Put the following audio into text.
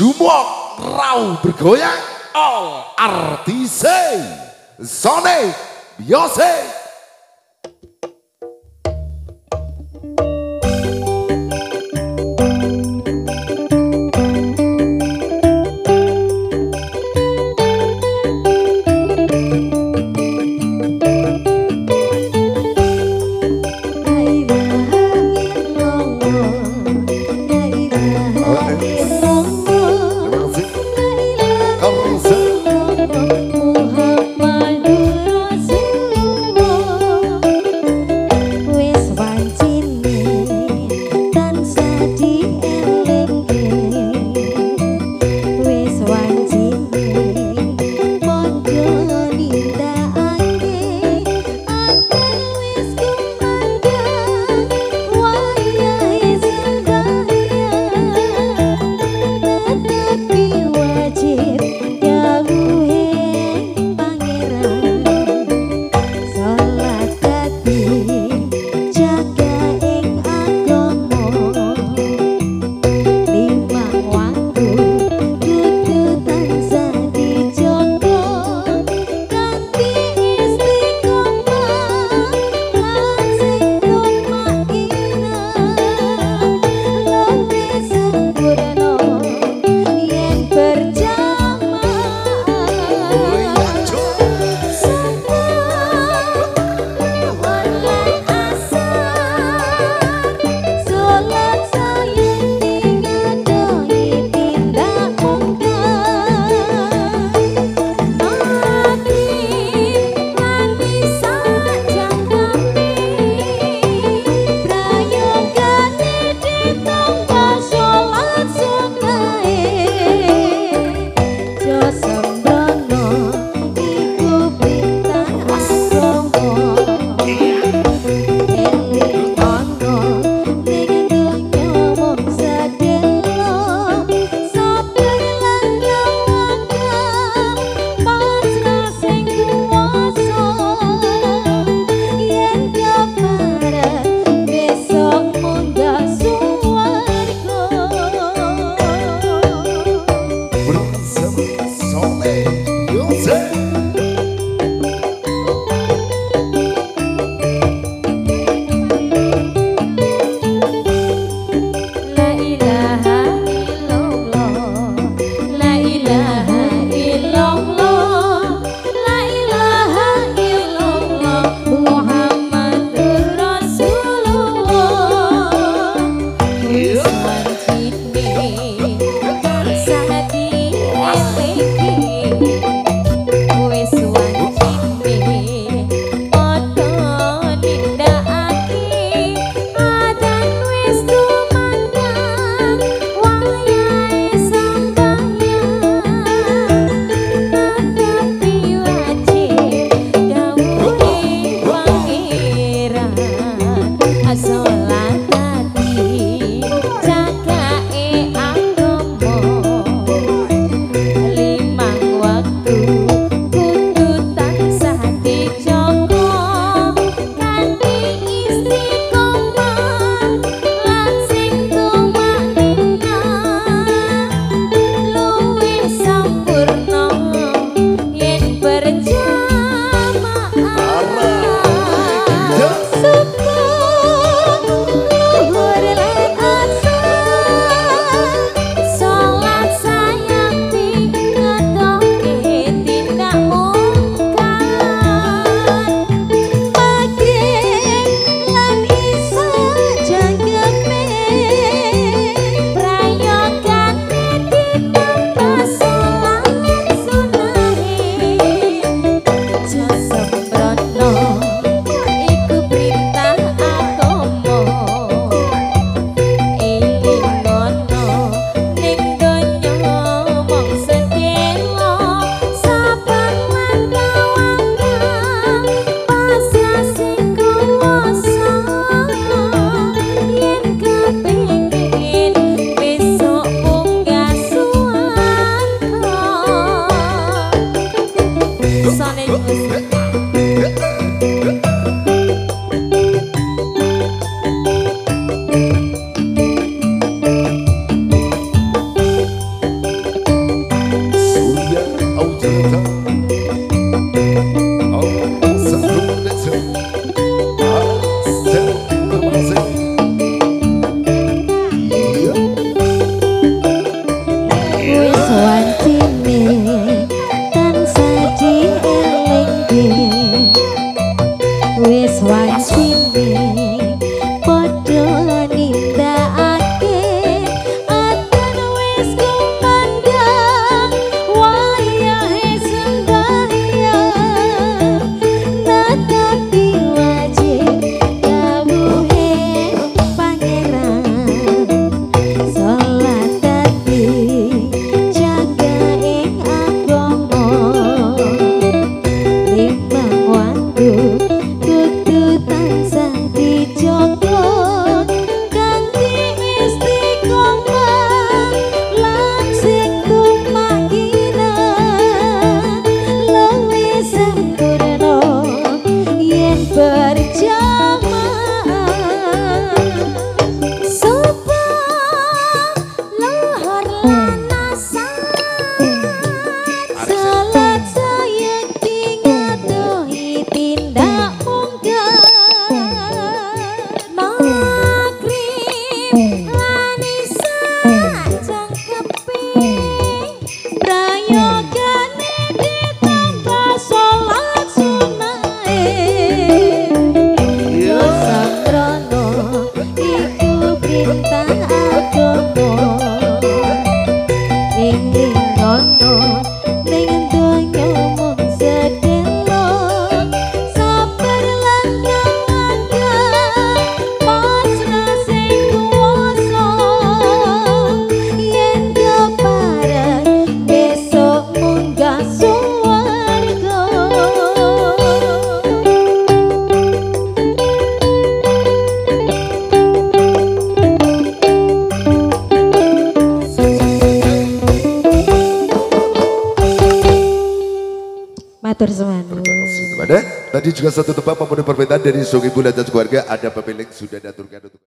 Jumok rau bergoyang all artise Sonic Beyonce Matur suwun. Tadi juga satu tebak memenuhi permintaan dari Sungai Bulan dan keluarga ada pemilik sudah diaturkan untuk